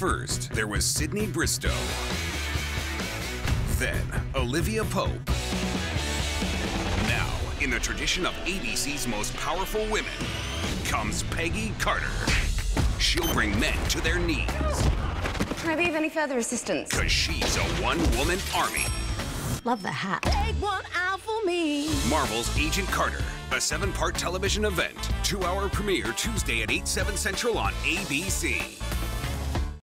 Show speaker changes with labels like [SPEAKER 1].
[SPEAKER 1] First, there was Sydney Bristow. Then, Olivia Pope. Now, in the tradition of ABC's most powerful women, comes Peggy Carter. She'll bring men to their knees.
[SPEAKER 2] Can I be of any further assistance?
[SPEAKER 1] Because she's a one-woman army.
[SPEAKER 2] Love the hat.
[SPEAKER 3] Take one out for me.
[SPEAKER 1] Marvel's Agent Carter, a seven-part television event. Two-hour premiere Tuesday at 8, 7 central on ABC.